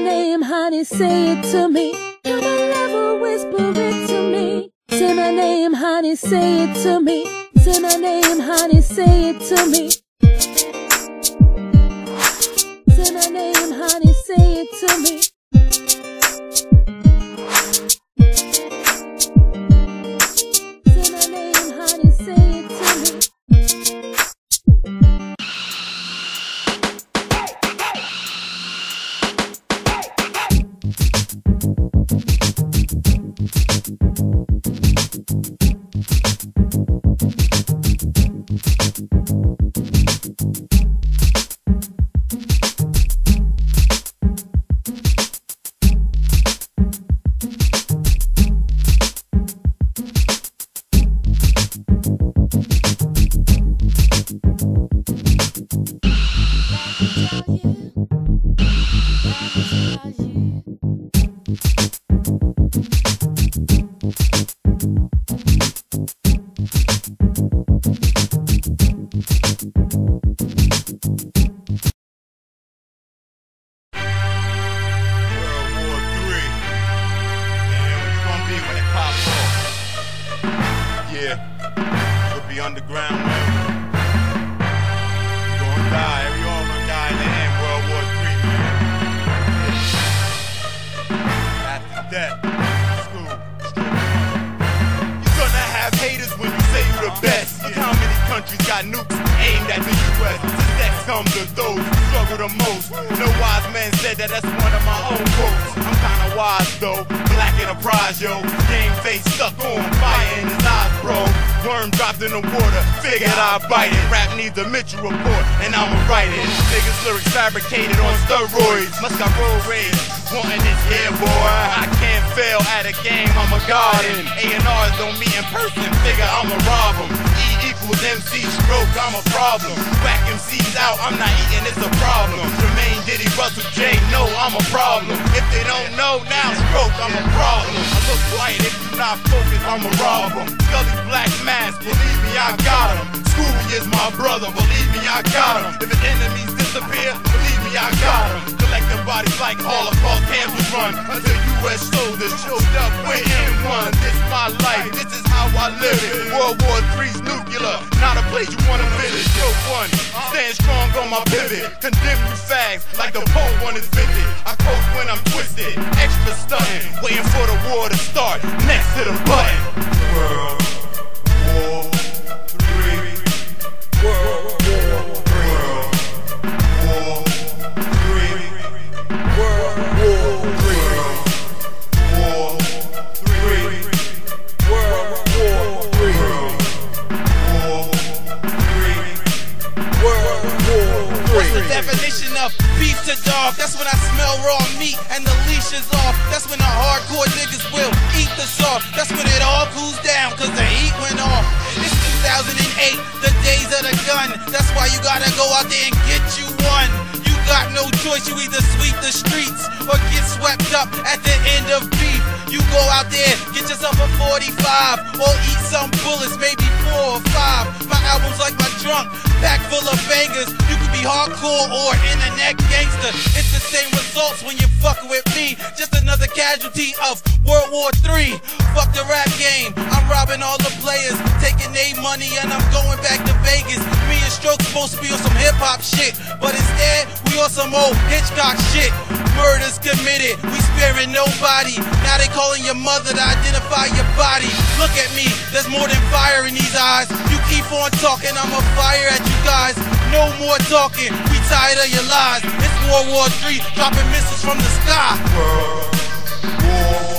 my name, honey, say it to me. Come on, lover, whisper it to me. Say my name, honey, say it to me. Say my name, honey, say it to me. Say my name, honey, say it to me. World that, school. You're gonna have haters when you say you're the best. Look how many countries got nukes aimed at the U.S. Success comes to those who struggle the most. No wise man said that that's one of my own quotes. I'm kinda wise though, black enterprise, yo. Game face stuck on fire in his eyes, bro. Worm dropped in the water, figured I'd bite it. Rap needs a Mitchell report, and I'ma write it. Niggas lyrics fabricated on steroids. Must got road rage, wanting this here, boy. I can't fail at a game, I'm a god. A&Rs don't meet in person, figure I'ma rob 'em. E equals MC stroke, I'm a problem. Whack MCs out, I'm not eating, it's a problem. Jermaine Diddy, Russell J, no, I'm a problem. If they don't know now, stroke, I'm a problem. I look quiet if you not focused, I'm a rob 'em. Scully Black Mask, believe me, I got 'em. Scooby is my brother, believe me, I got 'em. If his enemies disappear, believe me, I got 'em. Collecting bodies like Holocaust camps was run until U.S. soldiers showed up with M1. This my life, this is how I live it. World War nuclear, place you wanna visit. Yo, one, stand strong on my pivot. Condemn you fags like the Pope one is vivid. I coach when I'm twisted, extra stunning, waiting for the war to start. Next to the button. World World War What's the definition of beef to dog? That's when I smell raw meat and the leash is off. That's when the hardcore niggas will eat the soft. That's when it all cools down, cause the heat went off. It's 2008, the days of the gun. That's why you gotta go out there and get you one. Got no choice, you either sweep the streets or get swept up at the end of beef. You go out there, get yourself a 45 or eat some bullets, maybe four or five. My album's like my trunk, packed full of bangers. You could be hardcore or internet gangster. It's the same results when you're fucking with me. Just another casualty of World War III. Fuck the rap game. I'm robbing all the players, money, and I'm going back to Vegas. Me and Stroke supposed to be on some hip hop shit, but instead we on some old Hitchcock shit. Murders committed, we sparing nobody. Now they calling your mother to identify your body. Look at me, there's more than fire in these eyes. You keep on talking, I'ma fire at you guys. No more talking, we tired of your lies. It's World War III, dropping missiles from the sky. World War